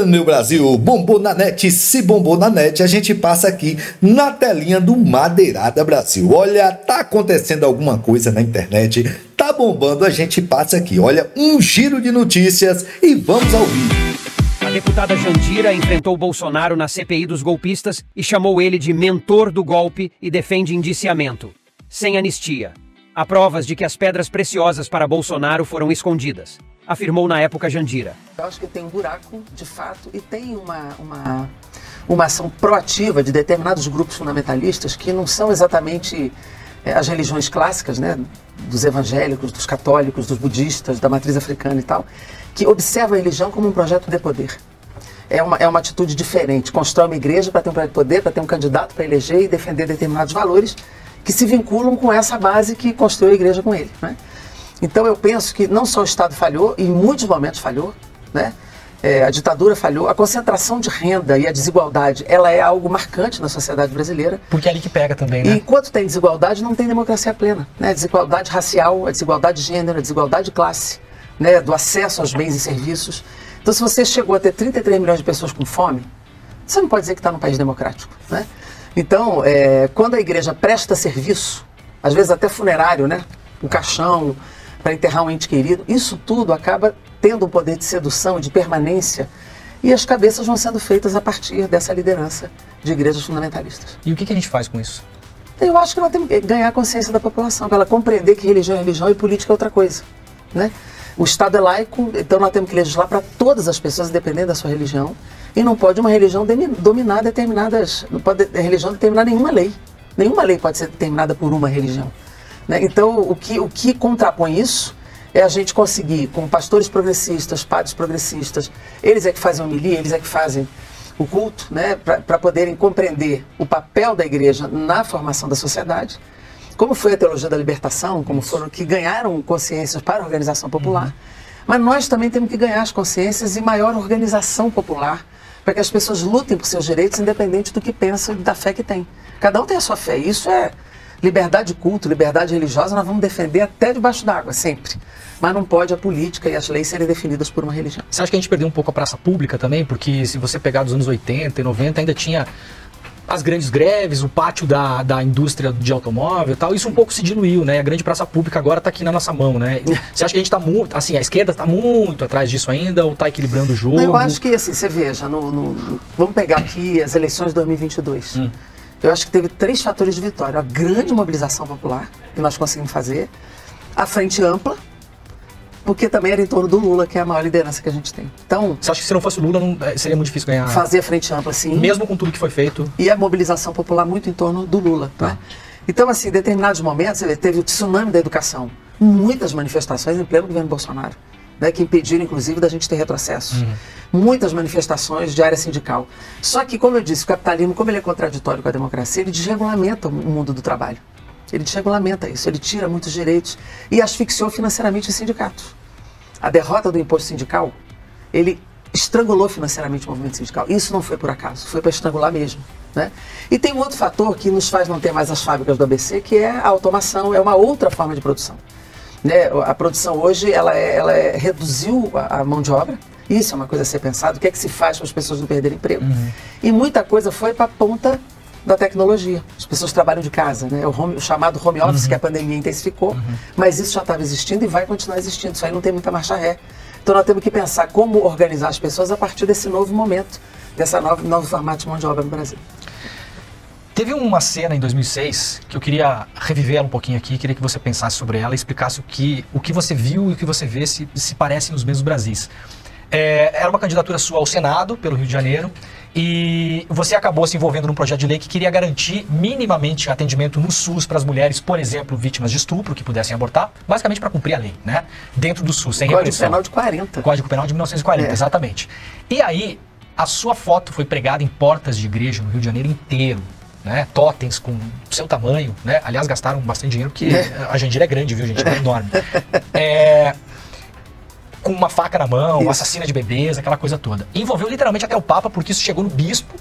Ah, meu Brasil, bombou na net, se bombou na net, a gente passa aqui na telinha do Madeirada Brasil. Olha, tá acontecendo alguma coisa na internet, tá bombando, a gente passa aqui. Olha, um giro de notícias e vamos ao vídeo. A deputada Jandira enfrentou Bolsonaro na CPI dos golpistas e chamou ele de mentor do golpe e defende indiciamento. Sem anistia. Há provas de que as pedras preciosas para Bolsonaro foram escondidas afirmou na época Jandira. Eu acho que tem um buraco, de fato, e tem uma, uma, uma ação proativa de determinados grupos fundamentalistas que não são exatamente é, as religiões clássicas, né, dos evangélicos, dos católicos, dos budistas, da matriz africana e tal, que observam a religião como um projeto de poder. É uma, é uma atitude diferente. Constrói uma igreja para ter um projeto de poder, para ter um candidato para eleger e defender determinados valores que se vinculam com essa base que construiu a igreja com ele. Né? Então eu penso que não só o Estado falhou, em muitos momentos falhou, né? É, a ditadura falhou, a concentração de renda e a desigualdade, ela é algo marcante na sociedade brasileira. Porque é ali que pega também, né? E enquanto tem desigualdade, não tem democracia plena. Né? A desigualdade racial, a desigualdade de gênero, a desigualdade de classe, né? do acesso aos bens e serviços. Então, se você chegou a ter 33 milhões de pessoas com fome, você não pode dizer que está num país democrático. Né? Então, é, quando a igreja presta serviço, às vezes até funerário, né? um caixão, para enterrar um ente querido, isso tudo acaba tendo um poder de sedução de permanência e as cabeças vão sendo feitas a partir dessa liderança de igrejas fundamentalistas. E o que, que a gente faz com isso? Eu acho que nós temos que ganhar a consciência da população, para ela compreender que religião é religião e política é outra coisa. Né? O Estado é laico, então nós temos que legislar para todas as pessoas, independente da sua religião. E não pode uma religião dominar determinadas. Não pode a religião determinar nenhuma lei. Nenhuma lei pode ser determinada por uma religião. Né? Então, o que, o que contrapõe isso é a gente conseguir, com pastores progressistas, padres progressistas, eles é que fazem a homilia, eles é que fazem o culto, né, para poderem compreender o papel da igreja na formação da sociedade, como foi a teologia da libertação, como foram que ganharam consciências para a organização popular. Uhum. Mas nós também temos que ganhar as consciências e maior organização popular, para que as pessoas lutem por seus direitos, independente do que pensam e da fé que têm. Cada um tem a sua fé, isso é Liberdade de culto, liberdade religiosa, nós vamos defender até debaixo d'água, sempre. Mas não pode a política e as leis serem definidas por uma religião. Você acha que a gente perdeu um pouco a praça pública também? Porque se você pegar dos anos 80 e 90, ainda tinha as grandes greves, o pátio da, da indústria de automóvel e tal, isso um pouco se diluiu, né? A grande praça pública agora está aqui na nossa mão, né? Você acha que a gente está muito, assim, a esquerda está muito atrás disso ainda ou está equilibrando o jogo? Não, eu acho que, assim, você veja, no, no, vamos pegar aqui as eleições de 2022. Hum. Eu acho que teve três fatores de vitória. A grande mobilização popular, que nós conseguimos fazer, a frente ampla, porque também era em torno do Lula, que é a maior liderança que a gente tem. Então, Você acha que se não fosse o Lula, não, eh, seria muito difícil ganhar? Fazer a frente ampla, sim. Mesmo com tudo que foi feito? E a mobilização popular muito em torno do Lula. Tá. Né? Então, assim, em determinados momentos, teve o tsunami da educação. Muitas manifestações em pleno governo Bolsonaro né, que impediram, inclusive, da gente ter retrocesso. Uhum. Muitas manifestações de área sindical. Só que, como eu disse, o capitalismo, como ele é contraditório com a democracia, ele desregulamenta o mundo do trabalho. Ele desregulamenta isso, ele tira muitos direitos e asfixiou financeiramente os sindicatos. A derrota do imposto sindical, ele estrangulou financeiramente o movimento sindical. Isso não foi por acaso, foi para estrangular mesmo. Né? E tem um outro fator que nos faz não ter mais as fábricas do ABC, que é a automação, é uma outra forma de produção. Né? A produção hoje ela, é, ela é, reduziu a, a, mão de obra. Isso é uma coisa a ser pensado. O que é que se faz para as pessoas não perderem emprego? Uhum. E muita coisa foi para a ponta da tecnologia. As pessoas trabalham de casa, né? O, home, o chamado home office uhum. que a pandemia intensificou, uhum. mas isso já estava existindo e vai continuar existindo. Isso aí não tem muita marcha ré. Então nós temos que pensar como organizar as pessoas a partir desse novo momento, dessa nova novo formato de mão de obra no Brasil. Teve uma cena em 2006 que eu queria reviver ela um pouquinho aqui, queria que você pensasse sobre ela e explicasse o que, o que você viu e o que você vê se, se parecem nos mesmos Brasis. É, era uma candidatura sua ao Senado, pelo Rio de Janeiro, e você acabou se envolvendo num projeto de lei que queria garantir minimamente atendimento no SUS para as mulheres, por exemplo, vítimas de estupro, que pudessem abortar, basicamente para cumprir a lei, né? Dentro do SUS, sem Código. Penal de 40. Código Penal de 1940, é. exatamente. E aí, a sua foto foi pregada em portas de igreja no Rio de Janeiro inteiro né? Totens com seu tamanho, né? Aliás, gastaram bastante dinheiro porque a Jandira é grande, viu, gente? É enorme. É, com uma faca na mão, isso. assassina de bebês, aquela coisa toda. envolveu literalmente até o Papa, porque isso chegou no bispo,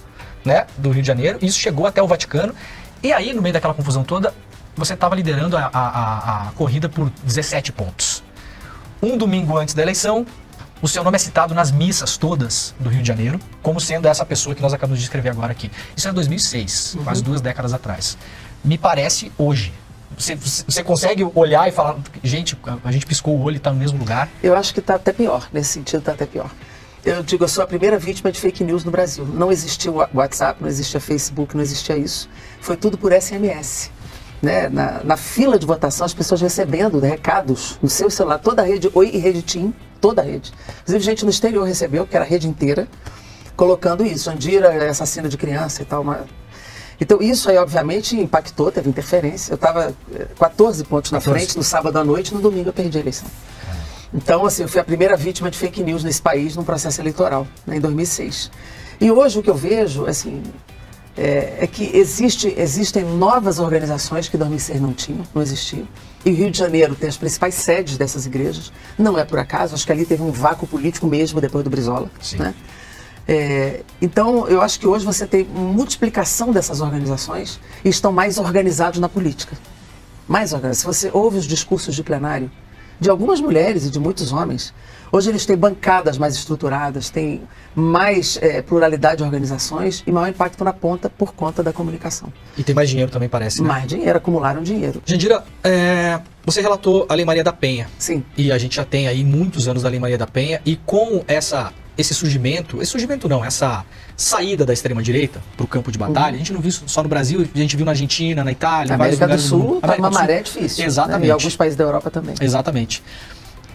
né, do Rio de Janeiro, isso chegou até o Vaticano. E aí, no meio daquela confusão toda, você estava liderando a, a, a, a corrida por 17 pontos. Um domingo antes da eleição, o seu nome é citado nas missas todas do Rio de Janeiro, como sendo essa pessoa que nós acabamos de escrever agora aqui. Isso é 2006, uhum. quase duas décadas atrás. Me parece hoje. Você, você consegue olhar e falar, gente, a gente piscou o olho e está no mesmo lugar? Eu acho que está até pior, nesse sentido está até pior. Eu digo, eu sou a primeira vítima de fake news no Brasil. Não existia o WhatsApp, não existia Facebook, não existia isso. Foi tudo por SMS. Né? Na, na fila de votação, as pessoas recebendo recados no seu celular, toda a rede, Oi e Rede Team, toda a rede. Inclusive, gente no exterior recebeu, que era a rede inteira, colocando isso. Andira é assassina de criança e tal. Uma... Então, isso aí, obviamente, impactou, teve interferência. Eu estava 14 pontos 14. na frente no sábado à noite, no domingo eu perdi a eleição. Então, assim, eu fui a primeira vítima de fake news nesse país num processo eleitoral, né, em 2006. E hoje o que eu vejo, assim, é, é, que existe, existem novas organizações que 2006 não tinham, não existiam. E o Rio de Janeiro tem as principais sedes dessas igrejas. Não é por acaso, acho que ali teve um vácuo político mesmo depois do Brizola. Sim. Né? É, então, eu acho que hoje você tem multiplicação dessas organizações e estão mais organizados na política. Mais organizados. Se você ouve os discursos de plenário de algumas mulheres e de muitos homens, Hoje eles têm bancadas mais estruturadas, têm mais é, pluralidade de organizações e maior impacto na ponta por conta da comunicação. E tem mais dinheiro também, parece. Né? Mais dinheiro, acumularam dinheiro. Jandira, é, você relatou a Lei Maria da Penha. Sim. E a gente já tem aí muitos anos da Lei Maria da Penha e com essa esse surgimento, esse surgimento não, essa saída da extrema direita para o campo de batalha, uhum. a gente não viu só no Brasil, a gente viu na Argentina, na Itália, na América do Sul, tá uma maré difícil. Exatamente. Né? E alguns países da Europa também. Exatamente.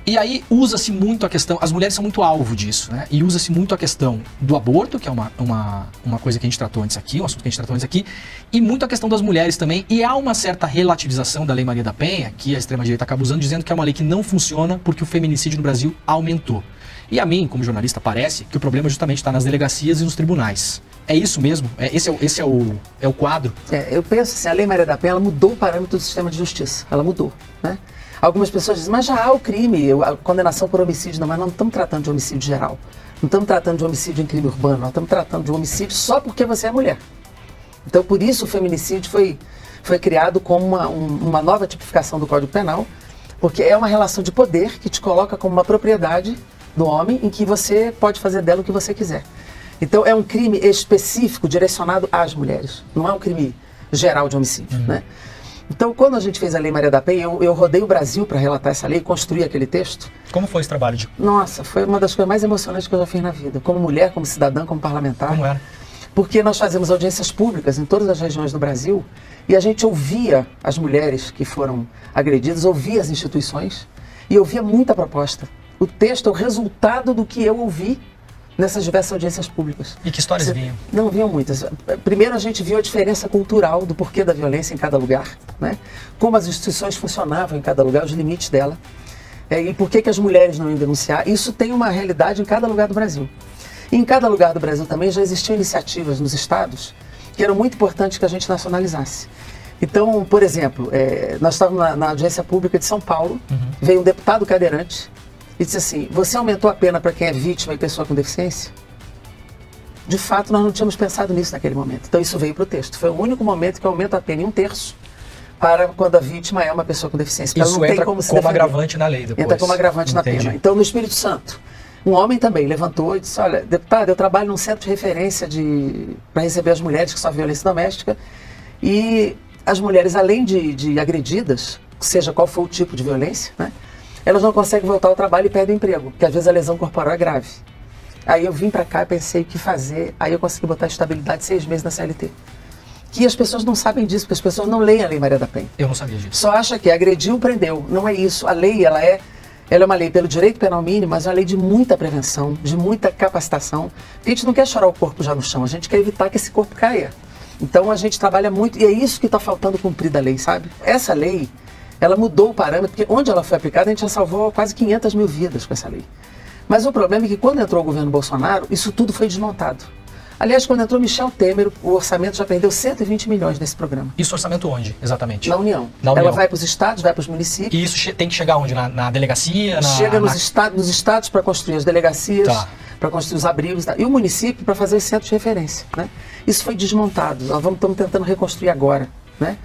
E aí usa-se muito a questão, as mulheres são muito alvo disso, né? E usa-se muito a questão do aborto, que é uma, uma, uma coisa que a gente tratou antes aqui, um assunto que a gente tratou antes aqui, e muito a questão das mulheres também. E há uma certa relativização da Lei Maria da Penha, que a extrema-direita acaba usando, dizendo que é uma lei que não funciona porque o feminicídio no Brasil aumentou. E a mim, como jornalista, parece que o problema justamente está nas delegacias e nos tribunais. É isso mesmo? É, esse é, esse é, o, é o quadro? É, eu penso assim, a Lei Maria da Penha mudou o parâmetro do sistema de justiça. Ela mudou, né? Algumas pessoas dizem, mas já há o crime, a condenação por homicídio. Não, mas não estamos tratando de homicídio geral. Não estamos tratando de homicídio em crime urbano, nós estamos tratando de homicídio só porque você é mulher. Então, por isso o feminicídio foi, foi criado como uma, um, uma nova tipificação do Código Penal, porque é uma relação de poder que te coloca como uma propriedade do homem em que você pode fazer dela o que você quiser. Então, é um crime específico direcionado às mulheres, não é um crime geral de homicídio, uhum. né? Então, quando a gente fez a Lei Maria da Penha, eu, eu rodei o Brasil para relatar essa lei, construir aquele texto. Como foi esse trabalho? De... Nossa, foi uma das coisas mais emocionantes que eu já fiz na vida. Como mulher, como cidadã, como parlamentar. Como era? Porque nós fazemos audiências públicas em todas as regiões do Brasil e a gente ouvia as mulheres que foram agredidas, ouvia as instituições e ouvia muita proposta. O texto é o resultado do que eu ouvi nessas diversas audiências públicas. E que histórias Você, vinham? Não, vinham muitas. Primeiro a gente viu a diferença cultural do porquê da violência em cada lugar, né? como as instituições funcionavam em cada lugar, os limites dela. É, e por que, que as mulheres não iam denunciar. Isso tem uma realidade em cada lugar do Brasil. E em cada lugar do Brasil também já existiam iniciativas nos estados que eram muito importantes que a gente nacionalizasse. Então, por exemplo, é, nós estávamos na, na, audiência pública de São Paulo, uhum. veio um deputado cadeirante e disse assim: Você aumentou a pena para quem é vítima e pessoa com deficiência? De fato, nós não tínhamos pensado nisso naquele momento. Então, isso veio para o texto. Foi o único momento que aumenta a pena em um terço para quando a vítima é uma pessoa com deficiência. Então, isso não entra como, como agravante na lei depois. Entra como agravante Entendi. na pena. Então, no Espírito Santo, um homem também levantou e disse: Olha, deputado, eu trabalho num centro de referência de... para receber as mulheres que sofrem violência doméstica. E as mulheres, além de, de agredidas, seja qual for o tipo de violência, né? Elas não conseguem voltar ao trabalho e perdem o emprego, porque às vezes a lesão corporal é grave. Aí eu vim para cá e pensei o que fazer, aí eu consegui botar estabilidade seis meses na CLT. Que as pessoas não sabem disso, porque as pessoas não leem a Lei Maria da Penha. Eu não sabia disso. Só acha que agrediu, prendeu. Não é isso. A lei, ela é, ela é uma lei pelo direito penal mínimo, mas é uma lei de muita prevenção, de muita capacitação. A gente não quer chorar o corpo já no chão, a gente quer evitar que esse corpo caia. Então a gente trabalha muito, e é isso que está faltando cumprir da lei, sabe? Essa lei, ela mudou o parâmetro, porque onde ela foi aplicada, a gente já salvou quase 500 mil vidas com essa lei. Mas o problema é que quando entrou o governo Bolsonaro, isso tudo foi desmontado. Aliás, quando entrou Michel Temer, o orçamento já perdeu 120 milhões nesse programa. Isso orçamento onde, exatamente? Na União. Na União. Ela vai para os estados, vai para os municípios. E isso tem que chegar onde? Na, na delegacia? Na, Chega nos, na... estados, nos estados para construir as delegacias, tá. para construir os abrigos. Tá. E o município para fazer os centros de referência. Né? Isso foi desmontado. Nós vamos, estamos tentando reconstruir agora. Né?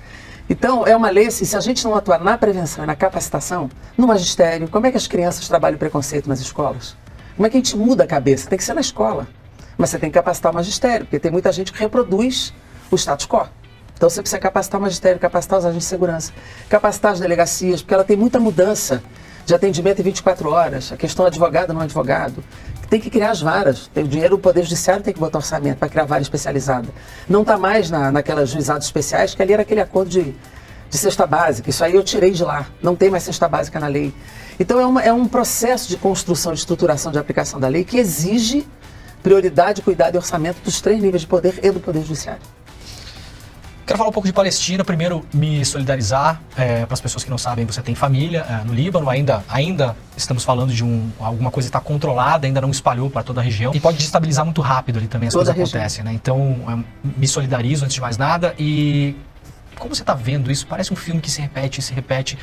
Então, é uma lei, assim, se a gente não atuar na prevenção e na capacitação, no magistério, como é que as crianças trabalham preconceito nas escolas? Como é que a gente muda a cabeça? Tem que ser na escola. Mas você tem que capacitar o magistério, porque tem muita gente que reproduz o status quo. Então você precisa capacitar o magistério, capacitar os agentes de segurança, capacitar as delegacias, porque ela tem muita mudança de atendimento em 24 horas, a questão advogado não advogado. Tem que criar as varas. Tem o dinheiro, o Poder Judiciário tem que botar orçamento para criar vara especializada. Não está mais na, naquelas juizados especiais, que ali era aquele acordo de, de cesta básica. Isso aí eu tirei de lá. Não tem mais cesta básica na lei. Então é, uma, é um processo de construção, de estruturação de aplicação da lei que exige prioridade, cuidado e orçamento dos três níveis de poder e do Poder Judiciário. Quero falar um pouco de Palestina. Primeiro, me solidarizar. É, para as pessoas que não sabem, você tem família é, no Líbano. Ainda, ainda estamos falando de um, alguma coisa que está controlada, ainda não espalhou para toda a região. E pode destabilizar muito rápido ali também as toda coisas acontecem, né? Então, é, me solidarizo antes de mais nada. E como você está vendo isso? Parece um filme que se repete, se repete.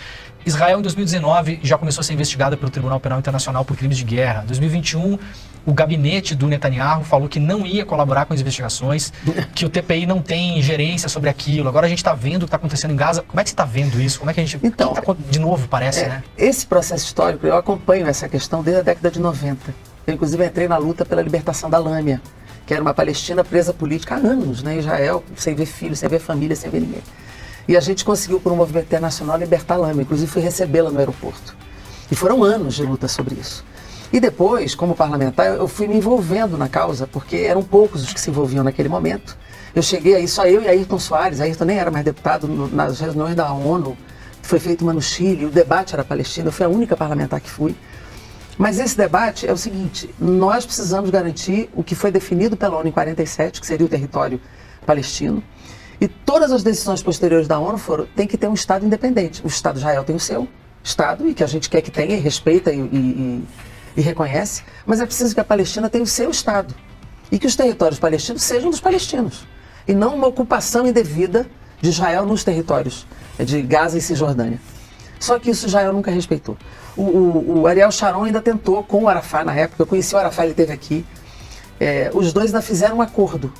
Israel, em 2019, já começou a ser investigada pelo Tribunal Penal Internacional por crimes de guerra. Em 2021, o gabinete do Netanyahu falou que não ia colaborar com as investigações, que o TPI não tem gerência sobre aquilo. Agora a gente está vendo o que está acontecendo em Gaza. Como é que você está vendo isso? Como é que a gente. Então, tá, de novo, parece, é, né? Esse processo histórico, eu acompanho essa questão desde a década de 90. Eu, inclusive, entrei na luta pela libertação da Lâmia, que era uma Palestina presa política há anos, né? Israel, sem ver filho, sem ver família, sem ver ninguém. E a gente conseguiu, por um movimento internacional, libertar a Lama. Inclusive, fui recebê-la no aeroporto. E foram anos de luta sobre isso. E depois, como parlamentar, eu fui me envolvendo na causa, porque eram poucos os que se envolviam naquele momento. Eu cheguei aí, só eu e Ayrton Soares. Ayrton nem era mais deputado nas reuniões da ONU. Foi feito uma no Chile, o debate era palestino. Eu fui a única parlamentar que fui. Mas esse debate é o seguinte: nós precisamos garantir o que foi definido pela ONU em 47, que seria o território palestino. E todas as decisões posteriores da ONU foram, tem que ter um Estado independente. O Estado de Israel tem o seu Estado, e que a gente quer que tenha, e respeita e, e, e reconhece, mas é preciso que a Palestina tenha o seu Estado. E que os territórios palestinos sejam dos palestinos. E não uma ocupação indevida de Israel nos territórios de Gaza e Cisjordânia. Só que isso Israel nunca respeitou. O, o, o Ariel Sharon ainda tentou com o Arafat na época, eu conheci o Arafat, ele esteve aqui. É, os dois ainda fizeram um acordo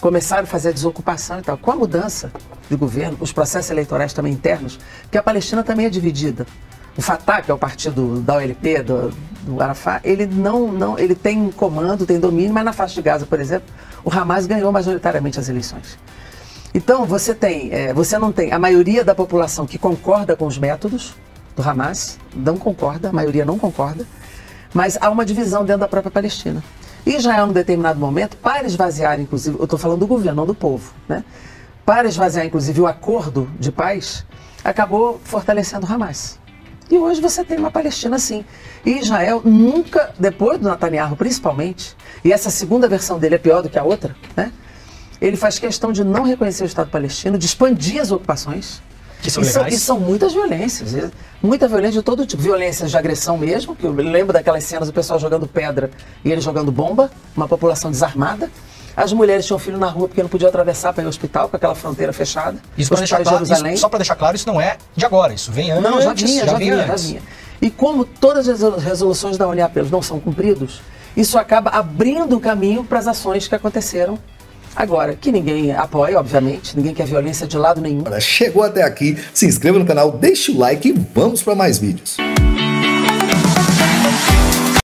começaram a fazer a desocupação e tal. Com a mudança de governo, os processos eleitorais também internos, que a Palestina também é dividida. O Fatah, que é o partido da OLP, do, do Arafat, ele não, não, ele tem comando, tem domínio, mas na faixa de Gaza, por exemplo, o Hamas ganhou majoritariamente as eleições. Então você tem, é, você não tem a maioria da população que concorda com os métodos do Hamas, não concorda, a maioria não concorda, mas há uma divisão dentro da própria Palestina. Israel, num determinado momento, para esvaziar, inclusive, eu estou falando do governo, não do povo, né? para esvaziar, inclusive, o acordo de paz, acabou fortalecendo Hamas. E hoje você tem uma Palestina assim. E Israel nunca, depois do Netanyahu principalmente, e essa segunda versão dele é pior do que a outra, né? ele faz questão de não reconhecer o Estado palestino, de expandir as ocupações, que são e, são, e são muitas violências. Muita violência de todo tipo. Violências de agressão mesmo, que eu lembro daquelas cenas do pessoal jogando pedra e ele jogando bomba, uma população desarmada. As mulheres tinham filho na rua porque não podiam atravessar para ir ao hospital com aquela fronteira fechada. Isso, deixar claro, isso só para deixar claro, isso não é de agora, isso vem antes. Não, já vinha, já, já vinha, já vinha. E como todas as resoluções da ONU pelos não são cumpridos, isso acaba abrindo o caminho para as ações que aconteceram Agora, que ninguém apoia, obviamente, ninguém quer violência de lado nenhum. Chegou até aqui, se inscreva no canal, deixe o like e vamos para mais vídeos.